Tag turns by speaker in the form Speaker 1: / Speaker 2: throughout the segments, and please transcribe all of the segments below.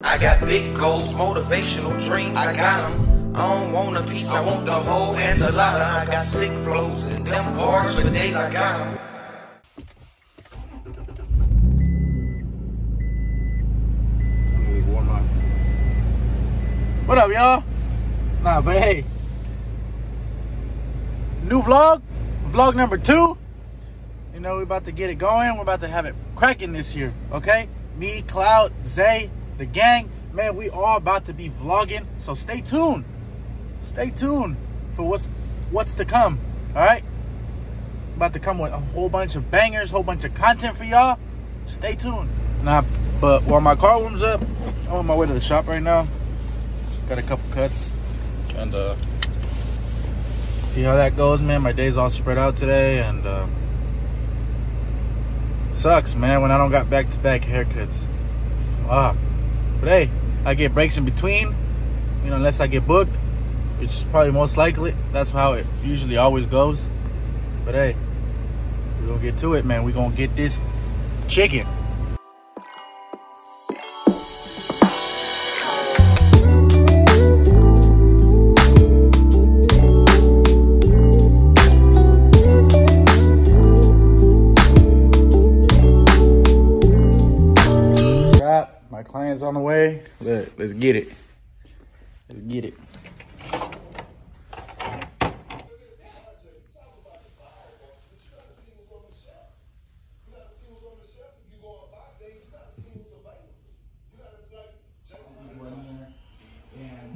Speaker 1: I got big goals, motivational dreams, I got them. I don't want a piece, I want the whole enchilada. I got sick flows and them bars for days, I got them.
Speaker 2: What up, y'all? Nah, but hey, new vlog, vlog number two. You know, we're about to get it going. We're about to have it cracking this year, okay? Me, Cloud, Zay, the gang, man, we all about to be vlogging. So stay tuned. Stay tuned for what's what's to come. All right? About to come with a whole bunch of bangers, whole bunch of content for y'all. Stay tuned. Nah, but while my car warms up, I'm on my way to the shop right now. Got a couple cuts and uh see how that goes, man. My day's all spread out today and uh sucks, man, when I don't got back to back haircuts. Fuck. But hey, I get breaks in between, you know, unless I get booked, which is probably most likely. That's how it usually always goes. But hey, we're gonna get to it, man. We're gonna get this chicken. Let's get it. Let's get it.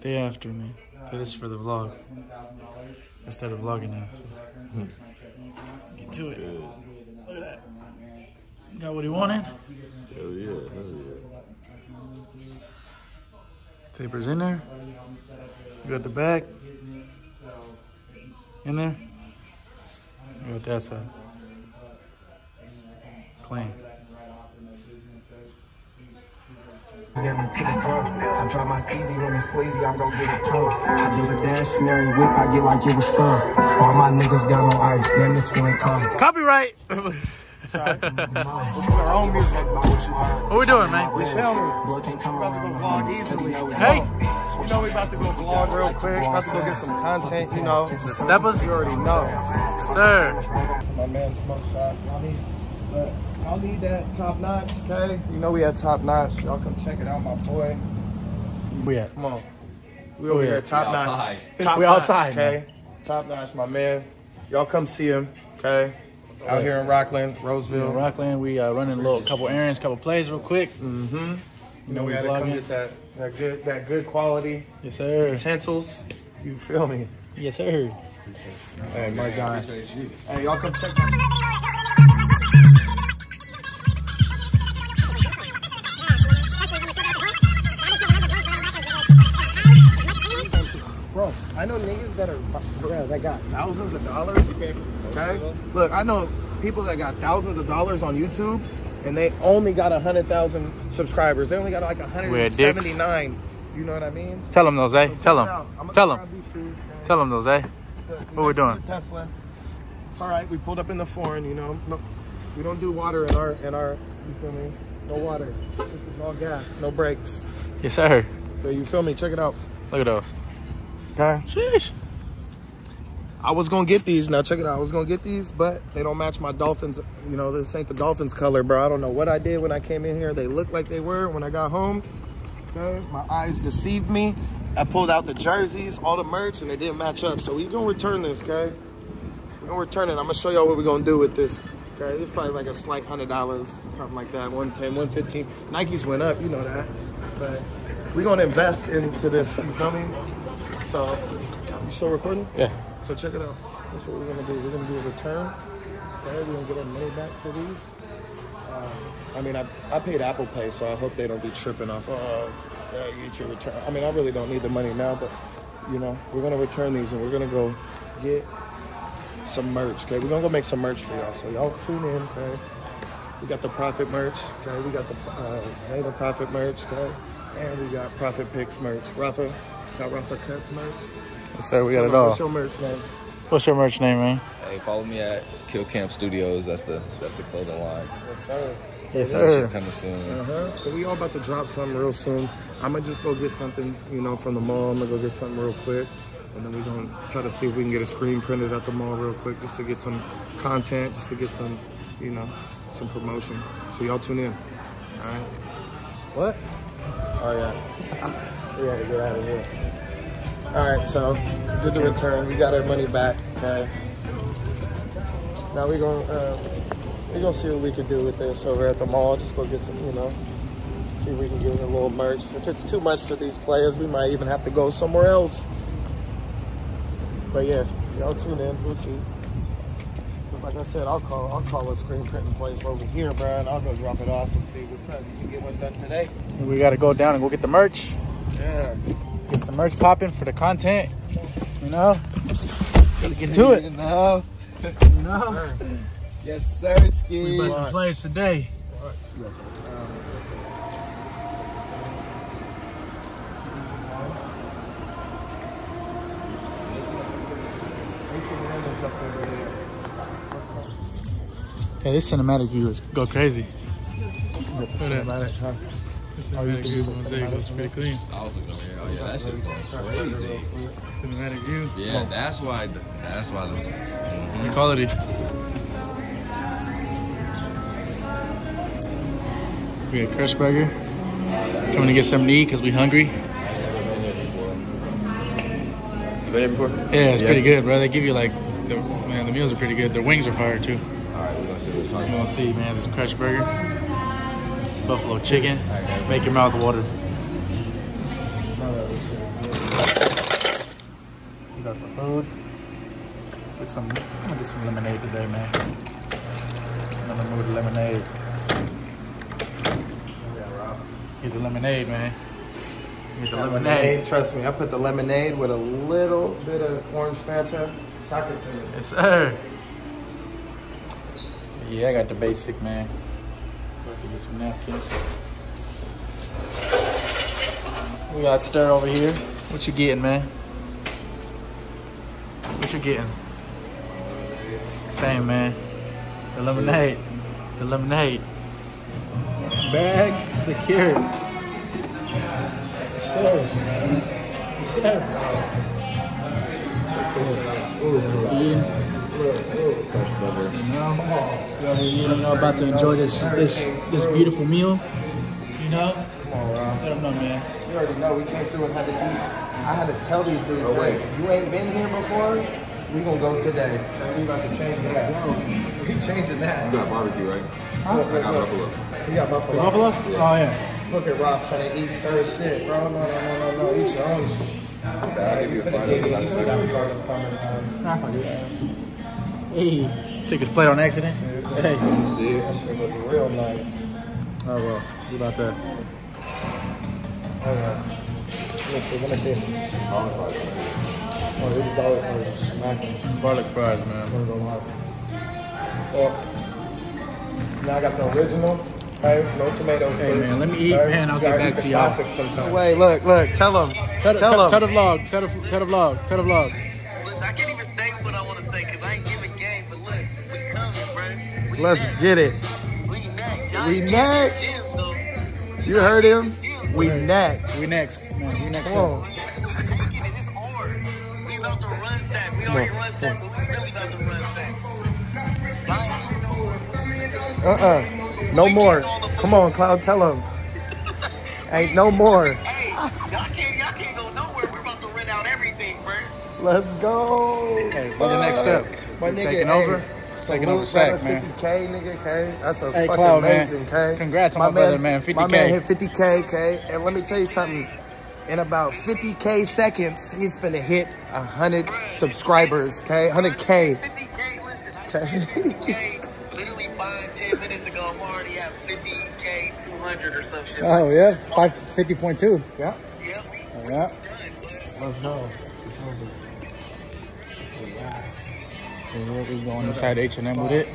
Speaker 2: Day after me. This is for the vlog. Instead of vlogging now. So. Get to it. Look at that. Got what he wanted.
Speaker 3: Hell yeah, hell yeah.
Speaker 2: Taper's in there. You got the back. In there. You got that side. Clean.
Speaker 4: To the drum. I drop my steezy when it's sleazy, I'm gon' get it close. I do the dash and whip, I get like it was stuck. All my niggas got no ice, damn this feeling.
Speaker 2: Copyright.
Speaker 4: Our own music.
Speaker 2: What we doing, man?
Speaker 4: We feel me? About to go vlog easily.
Speaker 2: Hey,
Speaker 4: You know we about to go vlog real quick. About to go get some content, you know.
Speaker 2: the steppers,
Speaker 4: You already know.
Speaker 2: sir.
Speaker 4: My man Smoke Shot. Y'all need, look, y'all need that top notch, okay? You know we had top notch. Y'all come check it out, my boy.
Speaker 2: We at?
Speaker 4: Come on. We over here, top
Speaker 3: We
Speaker 4: notch.
Speaker 3: outside.
Speaker 4: Top
Speaker 2: We
Speaker 4: notch,
Speaker 2: outside,
Speaker 4: okay? Top notch, my man. Y'all come see him, okay? Out here in Rocklin,
Speaker 2: In
Speaker 4: Roseville.
Speaker 2: Rocklin, we uh, running a little couple errands, couple plays real quick.
Speaker 4: Mm-hmm. You know we
Speaker 2: we
Speaker 4: had to come
Speaker 2: vlogging.
Speaker 4: get that, that good that good quality
Speaker 2: Yes, sir.
Speaker 4: utensils. You feel me?
Speaker 2: Yes, sir.
Speaker 4: Hey, my guy. Hey, y'all come check my I know niggas that are yeah, that got thousands of dollars. Okay, look, I know people that got thousands of dollars on YouTube, and they only got a hundred thousand subscribers. They only got like a hundred
Speaker 2: We're
Speaker 4: seventy-nine. You know what I mean?
Speaker 2: Tell them, those, eh? Tell
Speaker 4: Check it out.
Speaker 2: him.
Speaker 4: I'ma
Speaker 2: Tell
Speaker 4: them. shoes.
Speaker 2: Tell those, eh?
Speaker 4: Look,
Speaker 2: What
Speaker 4: we're
Speaker 2: doing?
Speaker 4: Tesla. It's all right. We pulled up in the foreign. You know, no, we don't do water in our in our. You feel me? No water. This is all gas. No brakes.
Speaker 2: Yes, sir.
Speaker 4: So you feel me? Check it out.
Speaker 2: Look at those.
Speaker 4: Okay.
Speaker 2: Sheesh.
Speaker 4: I was gonna get these. Now check it out. I was gonna get these, but they don't match my Dolphins. You know, this ain't the Dolphins color, bro. I don't know what I did when I came in here. They looked like they were when I got home. Okay, my eyes deceived me. I pulled out the jerseys, all the merch, and they didn't match up. So we gonna return this, okay? We're gonna return it. I'm gonna show y'all what we're gonna do with this. Okay, it's probably like a slight hundred dollars, something like that. 110, 115. Nikes went up, you know that. But we're gonna invest into this. You feel me? So, you still recording?
Speaker 2: Yeah.
Speaker 4: So check it out. That's what we're gonna do. We're gonna do a return. Okay, we're gonna get our money back for these. Um, I mean, I, I paid Apple Pay, so I hope they don't be tripping off. Oh, yeah, you get your return. I mean, I really don't need the money now, but you know, we're gonna return these and we're gonna go get some merch. Okay, we're gonna go make some merch for y'all. So y'all tune in. Okay, we got the Profit merch. Okay, we got the uh, Zeta Profit merch. Okay, and we got Profit Picks merch. Rafa, got Rafa Cuts merch.
Speaker 2: Yes, sir. We got it all.
Speaker 4: What's
Speaker 2: all.
Speaker 4: your merch name?
Speaker 2: What's your merch name, man?
Speaker 3: Hey, follow me at Kill Camp Studios. That's the that's the clothing line.
Speaker 4: Yes, sir.
Speaker 2: Yes, sir.
Speaker 3: shit coming soon.
Speaker 4: Uh-huh. So we all about to drop something real soon. I'm gonna just go get something, you know, from the mall. I'm gonna go get something real quick, and then we're gonna try to see if we can get a screen printed at the mall real quick, just to get some content, just to get some, you know, some promotion. So y'all tune in. All right.
Speaker 2: What?
Speaker 4: Oh yeah. We had to get out of here. All right, so did the return. We got our money back. Okay. Now we gonna uh, we gonna see what we can do with this over at the mall. Just go get some, you know, see if we can get a little merch. If it's too much for these players, we might even have to go somewhere else. But yeah, y'all tune in. We'll see. Cause like I said, I'll call I'll call a screen printing place over here, bro, and I'll go drop it off and see what's up. You can get one done today.
Speaker 2: We gotta go down and go get the merch.
Speaker 4: Yeah.
Speaker 2: Get some merch popping for the content. You know? Let's get to it.
Speaker 4: No.
Speaker 2: No.
Speaker 4: Yes, sir,
Speaker 2: We
Speaker 4: Ski.
Speaker 2: about to play today. Yeah, this cinematic view is go crazy. Huh? This cinematic view mosaic looks pretty clean.
Speaker 3: I was looking over here. Oh yeah, that's just going crazy.
Speaker 2: Cinematic view.
Speaker 3: Yeah, that's why. The, that's why the. mhm.
Speaker 2: The quality. We got Crush Burger. Coming to get something to eat because we hungry.
Speaker 3: You been here before?
Speaker 2: Yeah, it's pretty good, bro. They give you like, the, man, the meals are pretty good. Their wings are fire too.
Speaker 3: All right, we're gonna see what's
Speaker 2: You
Speaker 3: talking
Speaker 2: want to see, man, this Crush Burger. Buffalo chicken. Make your mouth water. You got the food. Get some, I'm gonna get some lemonade today, man. I'm in the mood of lemonade. Get the lemonade, man. Get the
Speaker 4: Lemonade.
Speaker 2: lemonade.
Speaker 4: Trust me, I put the lemonade with a little bit of orange Fanta. Sock it to me.
Speaker 2: Yes, sir. Yeah, I got the basic, man. Get some napkins. We got stir over here. What you getting, man? What you getting? Same, man. The lemonade. The lemonade. Bag secured. Sir. Sir. Yeah, we, you know, about to enjoy this this this beautiful meal. You know?
Speaker 4: Come on,
Speaker 2: Let them know, man.
Speaker 4: You already know we came through and had to eat. I had to tell these dudes,
Speaker 3: Oh, wait.
Speaker 4: hey, you ain't been here before. We gonna go today. And we about to change that. We changing that.
Speaker 3: You got barbecue, right?
Speaker 2: Huh?
Speaker 4: Look,
Speaker 3: I got
Speaker 4: look.
Speaker 3: buffalo.
Speaker 4: We got buffalo.
Speaker 2: Buffalo? Oh yeah.
Speaker 4: Look at Rob trying to eat stir shit, bro. No, no, no, no, no. Eat your own shit.
Speaker 3: I'll give you a
Speaker 4: Finna
Speaker 3: five
Speaker 4: give you
Speaker 3: minutes.
Speaker 4: some garlic parmesan.
Speaker 2: That's not good. Hey, took his plate on accident. Hey.
Speaker 3: See it?
Speaker 4: That shit look real nice.
Speaker 2: Oh well, we about to.
Speaker 4: All right. Look, we're gonna see. Oh, this is garlic parmesan. Smacking.
Speaker 2: Garlic fries, man.
Speaker 4: Gonna go hard. Well, oh. now I got the original. Okay, no tomatoes.
Speaker 2: Hey, man, let me eat,
Speaker 4: Okay?
Speaker 2: man, I'll get
Speaker 4: Gotta
Speaker 2: back
Speaker 4: eat the
Speaker 2: to y'all.
Speaker 4: sometime. Wait, look, look. Tell them.
Speaker 2: Tell, the-
Speaker 4: Tell
Speaker 2: tell,
Speaker 4: them.
Speaker 2: tell the vlog. Tell the, tell the vlog. Tell the vlog.
Speaker 4: Let's
Speaker 5: next.
Speaker 4: get it.
Speaker 5: We next. Y'all
Speaker 4: We next.
Speaker 5: getting the gym, though.
Speaker 4: You heard him? We
Speaker 2: Right.
Speaker 4: next.
Speaker 2: We next, man. We next.
Speaker 4: Come on.
Speaker 5: We taking it. It's ours. We about to run sack. We
Speaker 4: Come
Speaker 5: already
Speaker 4: on,
Speaker 5: run
Speaker 4: come
Speaker 5: sack, but we really about to run sack.
Speaker 4: Uh-uh. No more. Come on, Cloud. Tell him. Ain't no more.
Speaker 5: Hey, y'all can't, y'all can't go nowhere. We're about to rent out everything, bro.
Speaker 4: Let's go.
Speaker 2: Hey, what's the next uh, step?
Speaker 4: My
Speaker 2: You
Speaker 4: nigga,
Speaker 2: taking
Speaker 4: hey,
Speaker 2: over? Taking over
Speaker 4: salute,
Speaker 2: sack,
Speaker 4: brother,
Speaker 2: man.
Speaker 4: 50K, nigga, K. That's a
Speaker 2: Hey,
Speaker 4: fucking
Speaker 2: Cloud, man.
Speaker 4: amazing, K.
Speaker 2: Congrats on my brother, man,
Speaker 4: My
Speaker 2: 50K.
Speaker 4: man hit 50K, K. And let me tell you something. In about 50K seconds, he's finna hit 100 subscribers, K. 100K.
Speaker 5: 50K, listen. I just hit 50K literally five, ten minutes ago. I'm already at 50K, 200 or some shit.
Speaker 2: Oh yeah, 50.2.
Speaker 4: Yeah.
Speaker 5: Yeah, we, oh, we
Speaker 2: Yeah.
Speaker 5: done, bud.
Speaker 4: Let's go.
Speaker 2: We're going inside H and M with it.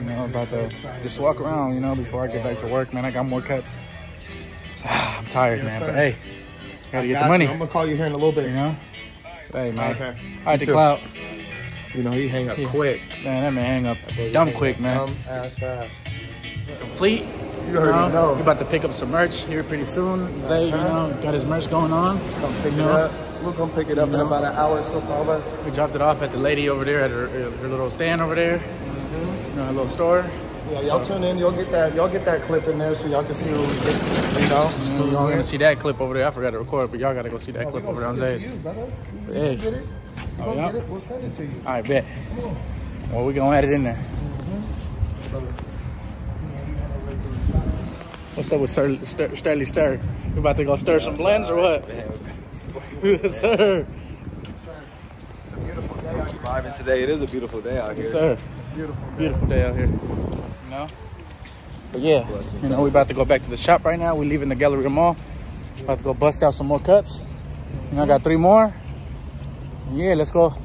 Speaker 2: You know, about to just walk around. You know, before I get back to work, man. I got more cuts. I'm tired, man. But hey, gotta get the money.
Speaker 4: I'm gonna call you here in a little bit.
Speaker 2: You know. Hey, man.
Speaker 4: Okay.
Speaker 2: All right, the clout.
Speaker 4: You know, he hang up
Speaker 2: Yeah.
Speaker 4: quick.
Speaker 2: Man, that man hang up dumb quick, man.
Speaker 4: Dumb ass fast.
Speaker 2: Complete
Speaker 4: You already know.
Speaker 2: We about to pick up some merch here pretty soon. Zay, you uh-huh. know, got his merch going on.
Speaker 4: Come pick
Speaker 2: You
Speaker 4: it
Speaker 2: know?
Speaker 4: up. We're gonna pick it up in
Speaker 2: know?
Speaker 4: about an hour, or so call us.
Speaker 2: We dropped it off at the lady over there at her, uh, her little stand over there. You know, her little store.
Speaker 4: Yeah, y'all tune in. Y'all get that. Y'all get that clip in there so y'all can see what we get. You know. Mm-hmm.
Speaker 2: You y'all gonna see that clip over there. I forgot to record, but y'all gotta go see that oh, clip over there on Zay's.
Speaker 4: You, brother.
Speaker 2: Hey.
Speaker 4: get it? You
Speaker 2: Oh, yeah?
Speaker 4: get it? We'll send it to you.
Speaker 2: All right, bet. Well, we gonna add it in there. Mm-hmm. What's up with Sir, Stir, Sturly Stir? We about to go stir some blends or what? Yes, sir.
Speaker 4: It's a beautiful day out here.
Speaker 3: Vibing today. It is a beautiful day out here.
Speaker 2: Yes, sir.
Speaker 4: Beautiful.
Speaker 2: Beautiful day out here. You know? But yeah, you know, we about to go back to the shop right now. We're leaving the Galleria Mall. About to go bust out some more cuts. You know, I got three more. Yeah, let's go.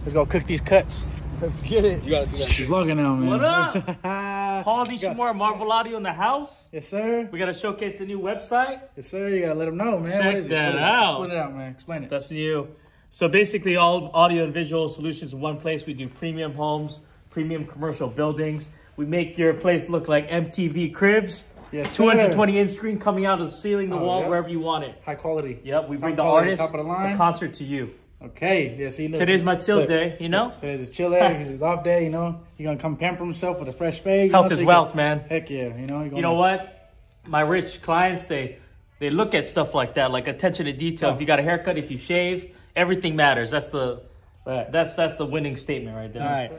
Speaker 2: Let's go cook these cuts.
Speaker 4: Let's get it.
Speaker 3: You got to
Speaker 2: She's vlogging now, man.
Speaker 6: What up? Paul D. Shamor, Marvel Audio in the house.
Speaker 2: Yes, sir.
Speaker 6: We got to showcase the new website.
Speaker 2: Yes, sir. You gotta let them know, man.
Speaker 6: Check
Speaker 2: what is
Speaker 6: that
Speaker 2: it?
Speaker 6: Out.
Speaker 2: Explain it out, man. Explain it.
Speaker 6: That's new. So basically, all audio and visual solutions in one place. We do premium homes, premium commercial buildings. We make your place look like MTV Cribs.
Speaker 2: Yes, sir.
Speaker 6: 220 inch screen coming out of the ceiling, the
Speaker 2: Oh,
Speaker 6: wall,
Speaker 2: yeah.
Speaker 6: wherever you want it.
Speaker 2: High quality.
Speaker 6: Yep, we
Speaker 2: Top
Speaker 6: bring the
Speaker 2: quality,
Speaker 6: artist,
Speaker 2: top of the line.
Speaker 6: concert to you.
Speaker 2: Okay. Yeah. See, look.
Speaker 6: Today's my chill
Speaker 2: Look.
Speaker 6: day, you know?
Speaker 2: Today's his chill day because it's off day. You know, he gonna come pamper himself with a fresh fade. you
Speaker 6: Health
Speaker 2: know,
Speaker 6: is wealth,
Speaker 2: can-
Speaker 6: man.
Speaker 2: Heck yeah. You know.
Speaker 6: You know what? My rich clients, they they look at stuff like that, like attention to detail.
Speaker 2: Oh.
Speaker 6: If you got a haircut, if you shave, everything matters. That's the
Speaker 2: Facts.
Speaker 6: that's that's the winning statement right there.
Speaker 2: All
Speaker 6: right.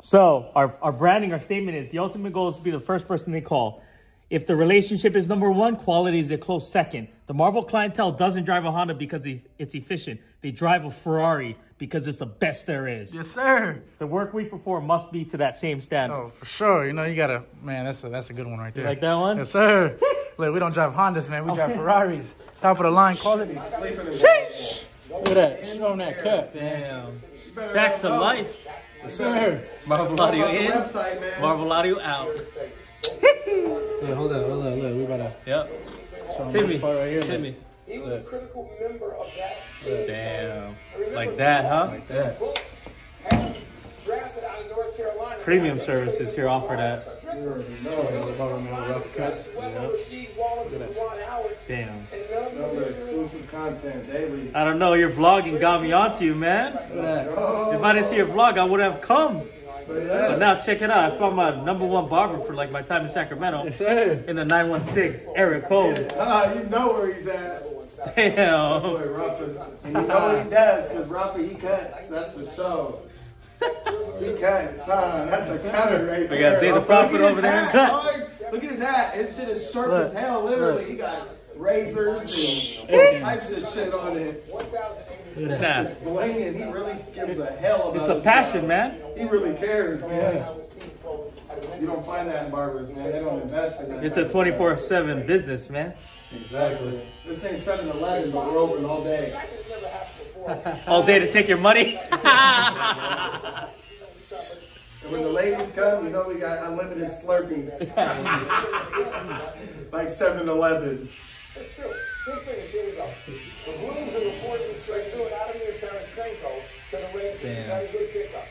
Speaker 6: So our, our branding, our statement is the ultimate goal is to be the first person they call. If the relationship is number one, quality is a close second. The Marvel clientele doesn't drive a Honda because it's efficient. They drive a Ferrari because it's the best there is.
Speaker 2: Yes, sir.
Speaker 6: The work we perform must be to that same standard.
Speaker 2: Oh, for sure. You know, you gotta. Man, that's a that's a good one right there.
Speaker 6: like that one?
Speaker 2: Yes, sir. Look, we don't drive Hondas, man. We drive Ferraris. Top of the line quality. Look at that. Show him that cut.
Speaker 6: Damn. Back to life.
Speaker 2: Yes, sir.
Speaker 6: Marvel Audio in,
Speaker 4: website, man.
Speaker 6: Marvel Audio out.
Speaker 2: Yeah, hold on, hold on. Look, we about to
Speaker 6: Yep.
Speaker 2: show
Speaker 6: Hit me.
Speaker 2: part right here.
Speaker 6: Hit me.
Speaker 7: He was a critical member of that team.
Speaker 6: Damn. Like that, huh?
Speaker 2: Like that.
Speaker 7: Out of North Carolina.
Speaker 6: Premium services here offered at.
Speaker 2: Rough cuts.
Speaker 7: Weber, Rasheed Wallace, and
Speaker 6: Damn.
Speaker 7: And none of them
Speaker 4: Another exclusive content daily.
Speaker 6: I don't know, your vlogging got me onto you, man. If I didn't see your vlog, I would have come. But now check it out. I found my number one barber for like my time in Sacramento
Speaker 2: Yes, sir.
Speaker 6: in the 916, Eric Cole.
Speaker 4: Ah, you know where he's at.
Speaker 6: Damn.
Speaker 4: Boy, Rafa. And you know what he does, because Rafa, he cuts. That's for sure. He cuts, huh? That's a cutter right
Speaker 6: We
Speaker 4: there.
Speaker 6: got Zay the
Speaker 4: Look
Speaker 6: Prophet over there.
Speaker 4: hat. Look at his hat. His shit is sharp
Speaker 2: Look,
Speaker 4: as hell, literally. He got razors and all types of shit on it.
Speaker 2: Look at that.
Speaker 6: Nah,
Speaker 4: It's. He really gives a hell about
Speaker 6: it's a
Speaker 4: his
Speaker 6: passion,
Speaker 4: job.
Speaker 6: man.
Speaker 4: He really cares, man. You don't find that in barbers, man. They don't invest in that.
Speaker 6: It's a 24 7 business, man.
Speaker 4: Exactly. This ain't 7 Eleven, but we're open all day.
Speaker 6: All day to take your money.
Speaker 4: And when the ladies come, you know we got unlimited Slurpees. like 7 Eleven.
Speaker 7: It's true.
Speaker 6: Damn.
Speaker 7: Had a good pickup.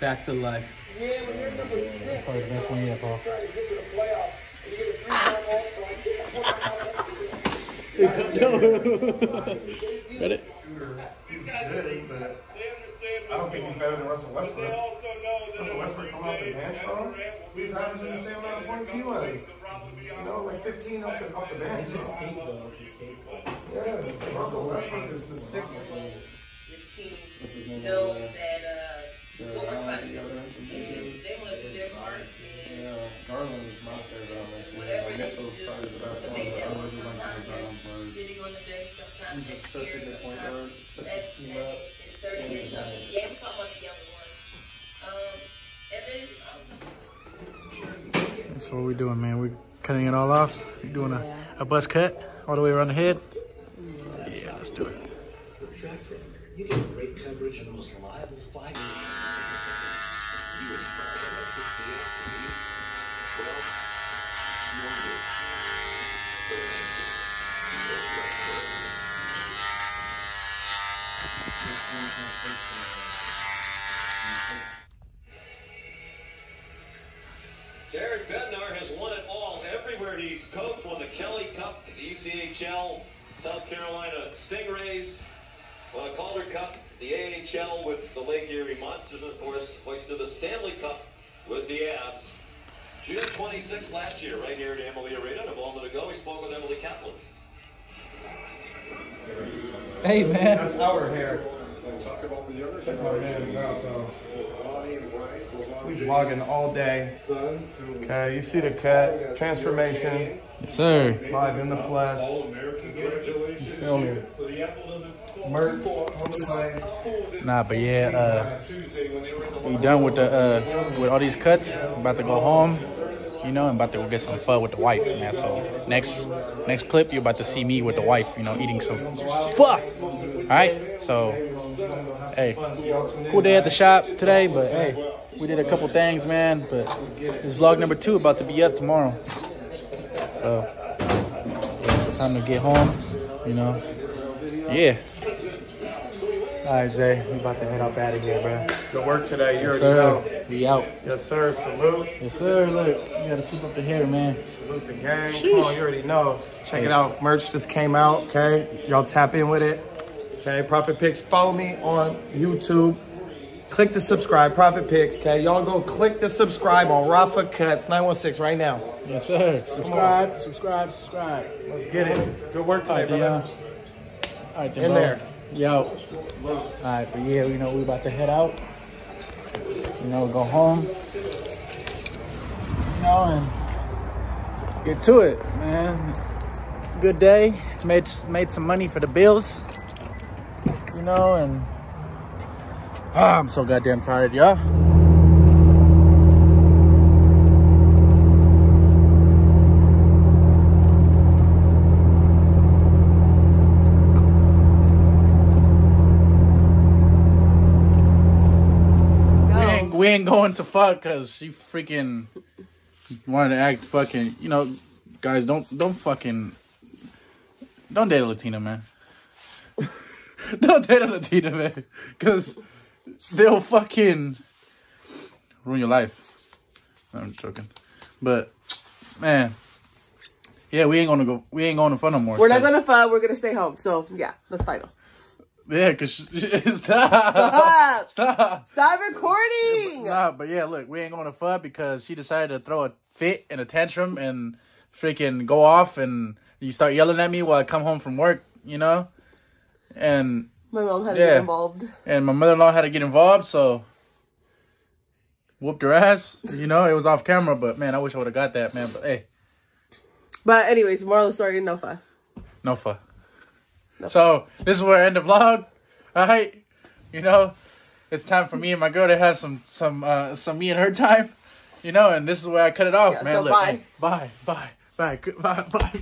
Speaker 6: Back to life.
Speaker 7: Yeah, when you're number six,
Speaker 2: Probably the best one yet, Paul.
Speaker 7: trying to get to the playoffs, and you get a three-time All-Star.
Speaker 4: I don't think he's better than Russell Westbrook. Russell Westbrook come off the bench, bro. He's averaging the same amount of points he was. You know, like 15 off the, off the bench. Yeah, so Russell Westbrook is the sixth.
Speaker 8: What's his name? Knows that uh, what we're trying to do is they want to do their part
Speaker 4: Yeah, Garland is my favorite on that team.
Speaker 8: whatever they
Speaker 4: Mitchell's
Speaker 8: do
Speaker 4: probably the best one, but I really like
Speaker 8: Sometimes
Speaker 4: the Garland
Speaker 8: that's sitting on the bench, sometimes
Speaker 4: He's
Speaker 8: that's
Speaker 4: such a good point guard, such a
Speaker 8: that's
Speaker 4: scheme
Speaker 8: that's
Speaker 4: up.
Speaker 8: in certain
Speaker 4: and he's
Speaker 8: areas.
Speaker 4: nice.
Speaker 8: Yeah, we talking about the younger ones. Um, and then um,
Speaker 2: what we're doing, man. We're cutting it all off. We're doing a, a buzz cut all the way around the head. Yeah, let's do it.
Speaker 9: Road for the
Speaker 10: Kelly Cup, the ECHL, South Carolina Stingrays. For the Calder Cup, the AHL with the Lake Erie Monsters, and of course, hoisted the Stanley Cup with the Avs. June 26th last year, right here at Amalie Arena. A moment ago, we spoke with Emily Kaplan.
Speaker 2: Hey, man.
Speaker 4: That's our hair.
Speaker 7: Talk about the younger
Speaker 4: Check my hands out, though.
Speaker 7: Bronny and Bryce, LeBron
Speaker 4: We
Speaker 7: James,
Speaker 4: vlogging all day. Okay, you see the cut, transformation,
Speaker 2: Yes, sir.
Speaker 4: live in the flesh.
Speaker 7: All-American.
Speaker 4: Feel me?
Speaker 7: So the apple doesn't fall
Speaker 4: Merch
Speaker 7: far.
Speaker 4: on the way.
Speaker 2: Nah, but yeah, uh,
Speaker 7: Tuesday when they were in the
Speaker 2: we done with the uh, with all these cuts. About to go home, you know, and about to go get some fun with the wife, man. So next next clip, you're about to see me with the wife, you know, eating some fuck. All right, so hey, cool day at the shop today, but hey, we did a couple things, man. But this vlog number two about to be up tomorrow, so yeah, time to get home, you know. Yeah. All right, Zay, we about to head out of here, bro.
Speaker 4: Good work today. You
Speaker 2: Yes,
Speaker 4: already know.
Speaker 2: sir. We out.
Speaker 4: Yes, sir. Salute.
Speaker 2: Yes, sir. Look, you gotta sweep up the hair, man.
Speaker 4: Salute the gang. Come on, you already know. Check it out. Merch just came out. Okay, y'all tap in with it. Okay, Profit Picks. Follow me on YouTube. Click the subscribe, Profit Picks. Okay, y'all go click the subscribe on Rafa Cuts 916 right now.
Speaker 2: Yes, sir. Subscribe, subscribe, subscribe.
Speaker 4: Let's get it. Good work today,
Speaker 2: Dion.
Speaker 4: brother.
Speaker 2: All right,
Speaker 4: In there.
Speaker 2: Yo. All right, but yeah, you know, we about to head out. You know, go home. You know, and get to it, man. Good day. Made made some money for the bills. You know, and ah, I'm so goddamn tired, y'all. We ain't, we ain't going to fuck because she freaking wanted to act fucking. You know, guys, don't don't fucking don't date a Latina man. don't date a Latina man because they'll fucking ruin your life. I'm joking, but man, yeah, we ain't gonna go. We ain't going to fun no more.
Speaker 11: We're not gonna fight. We're gonna stay home. So yeah, let's fight.
Speaker 2: Yeah, cause she, stop,
Speaker 11: Stop.
Speaker 2: stop.
Speaker 11: Stop recording.
Speaker 2: Nah, but yeah, look, we ain't going to fuck because she decided to throw a fit and a tantrum and freaking go off and you start yelling at me while I come home from work, you know? And
Speaker 11: My mom had to
Speaker 2: Yeah.
Speaker 11: get involved.
Speaker 2: and my mother-in-law had to get involved, so whooped her ass. You know, it was off camera, but man, I wish I would have got that, man. But hey,
Speaker 11: But anyways, moral of the story: no fun.
Speaker 2: no fuck. So this is where I end the vlog. All right, you know, it's time for me and my girl to have some some uh some me and her time. You know, and this is where I cut it off,
Speaker 11: Yeah,
Speaker 2: man.
Speaker 11: so
Speaker 2: Look,
Speaker 11: bye.
Speaker 2: hey, bye, bye, bye, bye, bye.